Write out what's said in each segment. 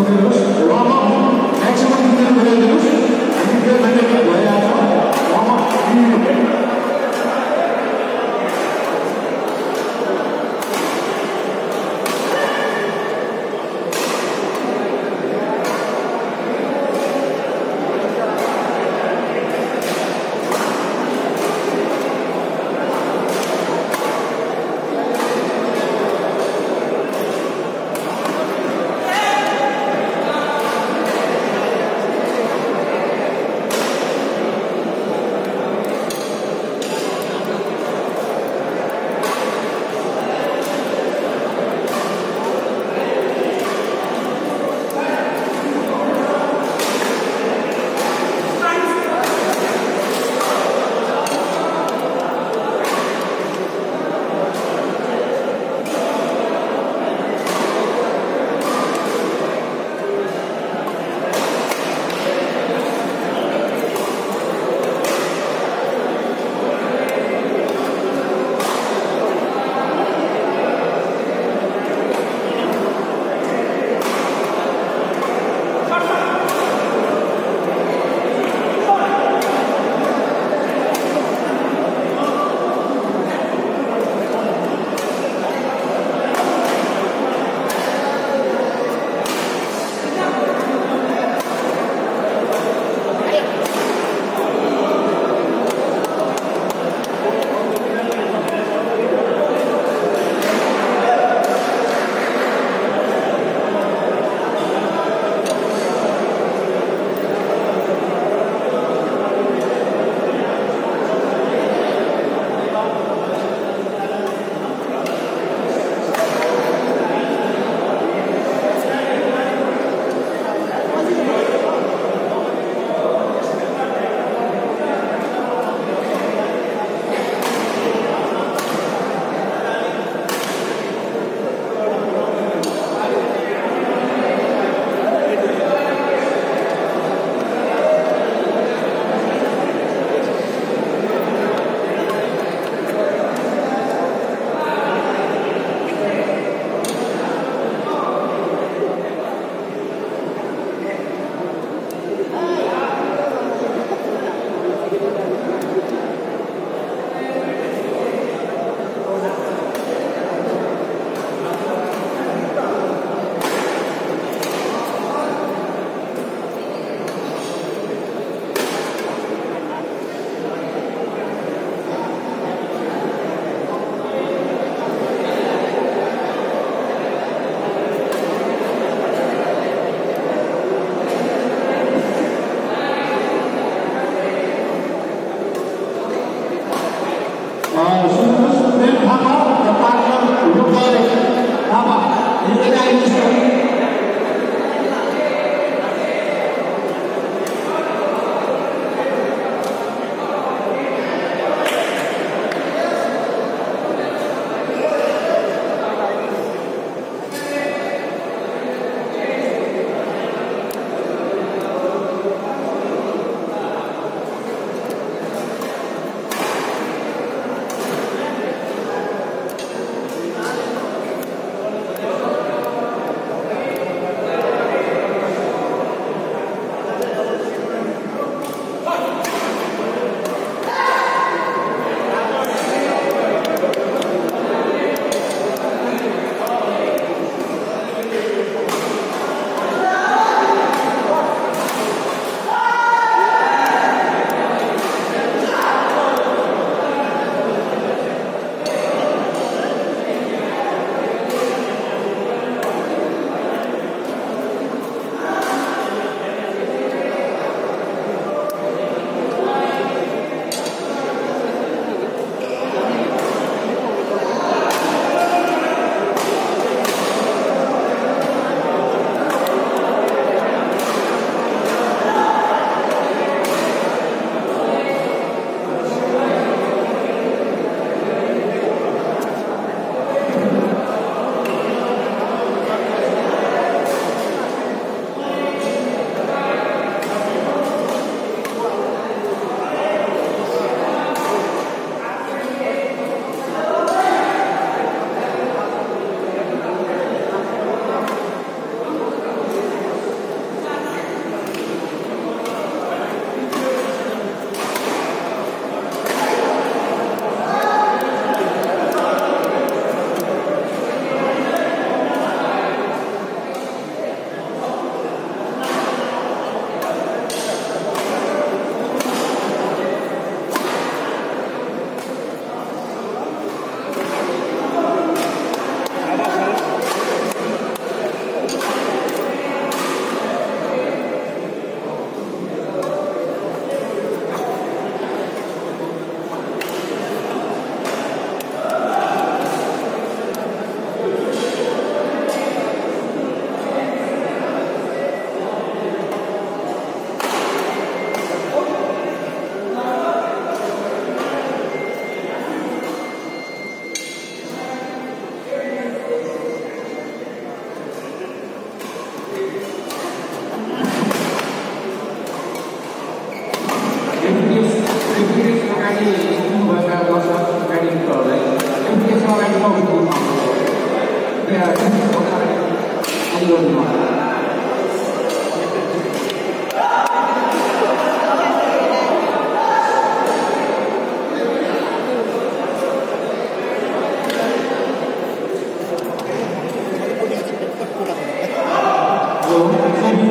Excellent. Thank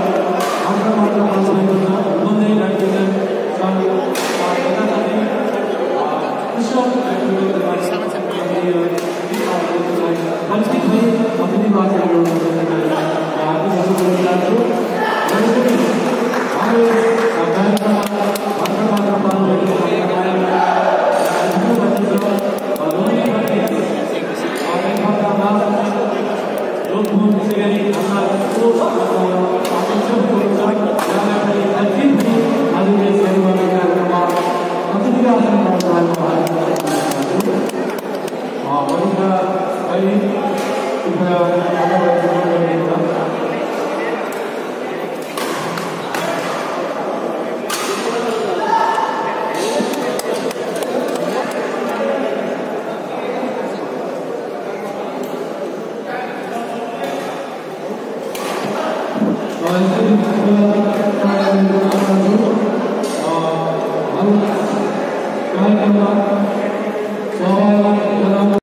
you.